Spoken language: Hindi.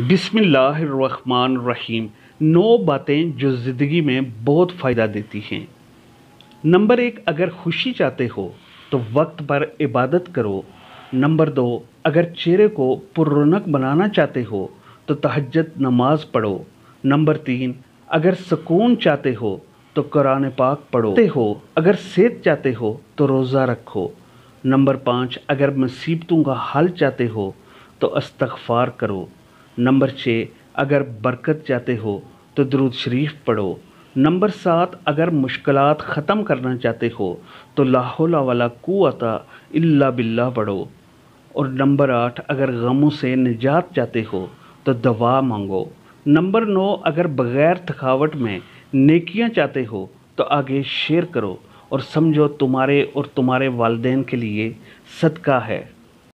बिसमीम नौ बातें जो ज़िंदगी में बहुत फ़ायदा देती हैं। नंबर एक, अगर खुशी चाहते हो तो वक्त पर इबादत करो। नंबर दो, अगर चेहरे को पुरौनक बनाना चाहते हो तो तहज्जद नमाज़ पढ़ो। नंबर तीन, अगर सुकून चाहते हो तो कुरान पाक पढ़ो। हो, अगर सेहत चाहते हो तो रोज़ा रखो। नंबर पाँच, अगर मुसीबतों का हल चाहते हो तो इस्तगफार करो। नंबर छः, अगर बरकत चाहते हो तो दरूद शरीफ पढ़ो। नंबर सात, अगर मुश्किल ख़त्म करना चाहते हो तो लाहौला वाला कुआता इल्ला बिल्ला पढ़ो। और नंबर आठ, अगर गमों से निजात चाहते हो तो दवा मांगो। नंबर नौ, अगर बग़ैर थकावट में नेकियाँ चाहते हो तो आगे शेयर करो और समझो तुम्हारे और तुम्हारे वालदेन के लिए सदका है।